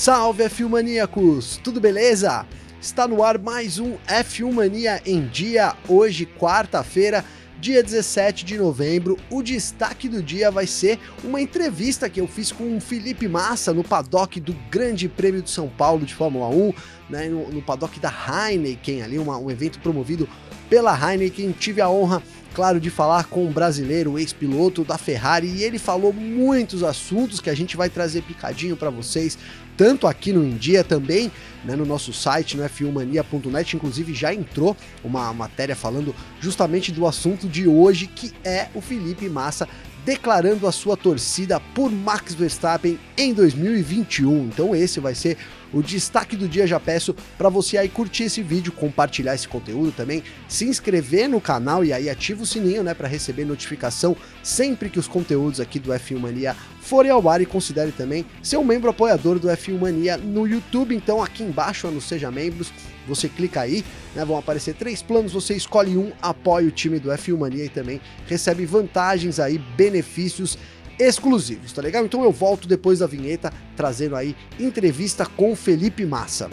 Salve F1 Maníacos! Tudo beleza? Está no ar mais um F1 Mania em dia, hoje, quarta-feira, dia 17 de novembro. O destaque do dia vai ser uma entrevista que eu fiz com o Felipe Massa no paddock do Grande Prêmio de São Paulo de Fórmula 1, né, no, no paddock da Heineken, ali, uma, um evento promovido pela Heineken. Tive a honra claro, de falar com um brasileiro, ex-piloto da Ferrari, e ele falou muitos assuntos que a gente vai trazer picadinho para vocês, tanto aqui no India também, né, no nosso site, no f1mania.net, inclusive já entrou uma matéria falando justamente do assunto de hoje, que é o Felipe Massa declarando a sua torcida por Max Verstappen em 2021. Então esse vai ser o destaque do dia. Já peço para você aí curtir esse vídeo, compartilhar esse conteúdo também, se inscrever no canal e aí ativa o sininho, né, para receber notificação sempre que os conteúdos aqui do F1 Mania forem ao ar e considere também ser um membro apoiador do F1 Mania no YouTube. Então aqui embaixo no Seja Membros, você clica aí, né, vão aparecer três planos, você escolhe um, apoia o time do F1 Mania e também recebe vantagens aí, benefícios exclusivos, tá legal? Então eu volto depois da vinheta trazendo aí entrevista com Felipe Massa.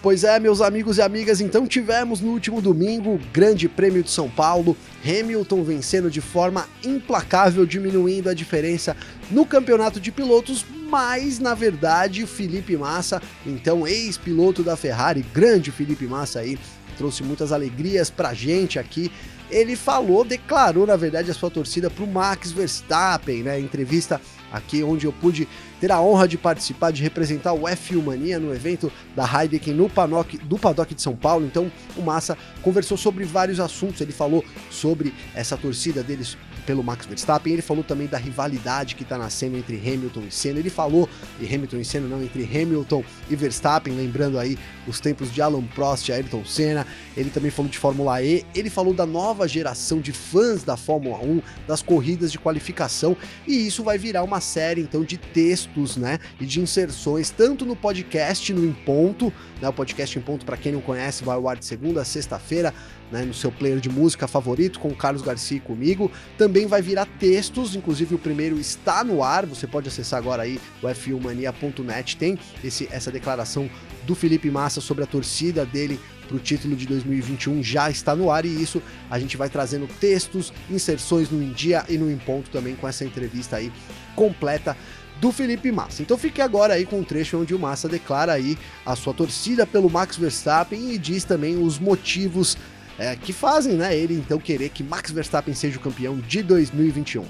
Pois é, meus amigos e amigas, então tivemos no último domingo o Grande Prêmio de São Paulo, Hamilton vencendo de forma implacável, diminuindo a diferença no campeonato de pilotos, mas na verdade Felipe Massa, então ex-piloto da Ferrari, grande Felipe Massa aí, trouxe muitas alegrias pra gente aqui ele falou, declarou na verdade a sua torcida para o Max Verstappen, né? Entrevista aqui onde eu pude ter a honra de participar, de representar o F1 Mania no evento da Heineken no paddock, do Paddock de São Paulo. Então o Massa conversou sobre vários assuntos, ele falou sobre essa torcida deles pelo Max Verstappen, ele falou também da rivalidade que está nascendo entre Hamilton e Senna, ele falou, e Hamilton e Senna não, entre Hamilton e Verstappen, lembrando aí os tempos de Alan Prost e Ayrton Senna, ele também falou de Fórmula E, ele falou da nova geração de fãs da Fórmula 1, das corridas de qualificação, e isso vai virar uma série então de textos, né, e de inserções, tanto no podcast no Em Ponto, né, o podcast Em Ponto, para quem não conhece, vai ao ar de segunda a sexta-feira, né, no seu player de música favorito, com o Carlos Garcia e comigo. Também vai virar textos, inclusive o primeiro está no ar, você pode acessar agora aí o f1mania.net, tem esse, essa declaração do Felipe Massa sobre a torcida dele para o título de 2021 já está no ar e isso a gente vai trazendo textos, inserções no Em Dia e no Em Ponto também com essa entrevista aí completa do Felipe Massa. Então fique agora aí com um trecho onde o Massa declara aí a sua torcida pelo Max Verstappen e diz também os motivos é, que fazem né, ele então querer que Max Verstappen seja o campeão de 2021.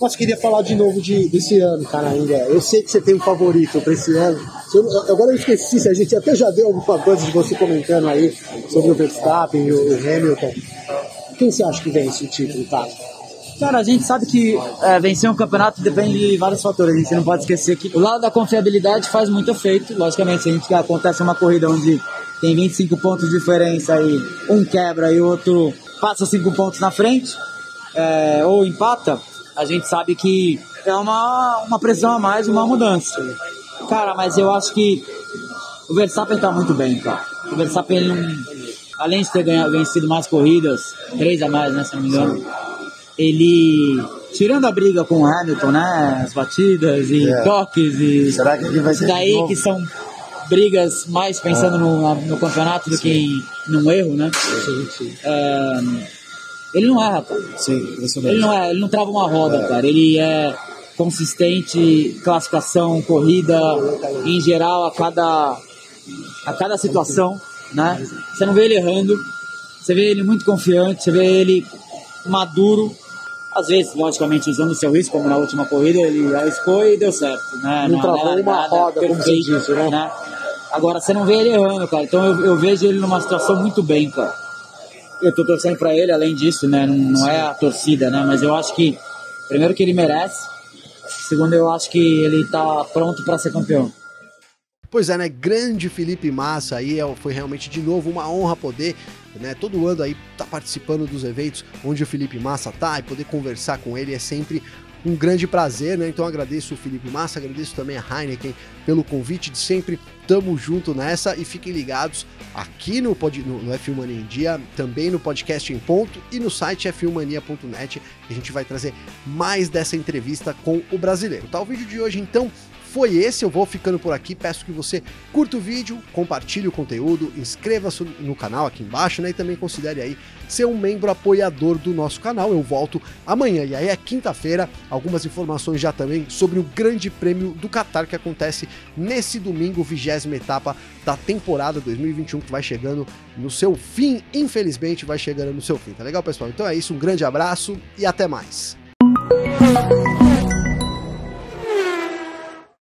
Mas queria falar de novo de, desse ano, cara, ainda. Eu sei que você tem um favorito para esse ano. Eu, agora eu esqueci, se a gente até já deu alguma coisa de você comentando aí sobre o Verstappen e o, Hamilton. Quem você acha que vence o título, tá? Cara, a gente sabe que é, vencer um campeonato depende de vários fatores. A gente não pode esquecer que o lado da confiabilidade faz muito efeito. Logicamente, se a gente acontece uma corrida onde tem 25 pontos de diferença e um quebra e o outro passa 5 pontos na frente, é, ou empata, a gente sabe que é uma, uma pressão a mais, uma mudança. Cara, mas eu acho que o Verstappen tá muito bem, cara. O Verstappen, além de ter ganhado, vencido mais corridas, três a mais, né, se não me engano, ele tirando a briga com o Hamilton, né? As batidas e é. toques e. Será que ele vai ser daí que são brigas mais pensando no, no campeonato do Sim. que num erro, né? É, ele não erra, cara. Sim, ele não é, ele não trava uma roda, é. cara. Ele é consistente, classificação, corrida, em geral, a cada, a cada situação, né? Você não vê ele errando, você vê ele muito confiante, você vê ele maduro, às vezes, logicamente, usando o seu risco, como na última corrida, ele arriscou e deu certo, né? Não, não travou uma roda, perfeito, como você disse, né? né? Agora, você não vê ele errando, cara. Então eu, eu vejo ele numa situação muito bem, cara. Eu tô torcendo pra ele, além disso, né? Não, não é a torcida, né? Mas eu acho que, primeiro, que ele merece. Segundo, eu acho que ele tá pronto para ser campeão. Pois é, né? Grande Felipe Massa aí, é foi realmente de novo uma honra poder, né? Todo ano aí tá participando dos eventos onde o Felipe Massa tá e poder conversar com ele é sempre um grande prazer, né? Então agradeço o Felipe Massa, agradeço também a Heineken pelo convite de sempre. Tamo junto nessa e fiquem ligados aqui no, pod, no, no F1 Mania em Dia, também no podcast em ponto e no site f1mania.net. A gente vai trazer mais dessa entrevista com o brasileiro. Tá o vídeo de hoje então foi esse. Eu vou ficando por aqui. Peço que você curta o vídeo, compartilhe o conteúdo, inscreva-se no canal aqui embaixo, né? E também considere aí ser um membro apoiador do nosso canal. Eu volto amanhã e aí é quinta-feira. Algumas informações já também sobre o Grande Prêmio do Qatar que acontece nesse domingo, vigésima etapa da temporada 2021 que vai chegando no seu fim. Infelizmente, vai chegando no seu fim. Tá legal, pessoal? Então é isso. Um grande abraço e até mais.